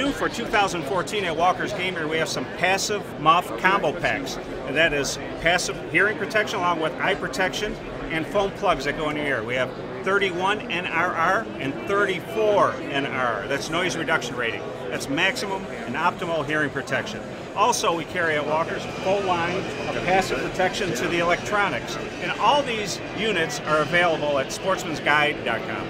new for 2014 at Walker's Game Ear, we have some passive muff combo packs. And that is passive hearing protection along with eye protection and foam plugs that go in your ear. We have 31 NRR and 34 NRR. That's noise reduction rating. That's maximum and optimal hearing protection. Also, we carry at Walker's full line of passive protection to the electronics. And all these units are available at sportsmansguide.com.